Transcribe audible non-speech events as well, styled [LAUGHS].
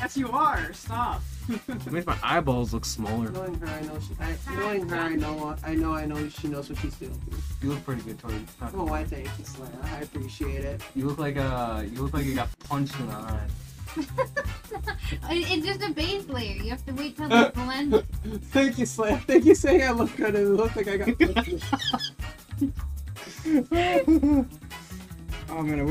Yes, you are. Stop. It makes my eyeballs look smaller. knowing her, I know she. I, knowing her, I know. I know. I know she knows what she's doing. You look pretty good, Tori. Oh, I thank you, Slaya. I appreciate it. You look like a. you look like you got punched in the eye. [LAUGHS] It's just a base layer. You have to wait till it blends. [LAUGHS] Thank you, Slam. Thank you saying I look good. It looks like I got. [LAUGHS] Oh man, I wish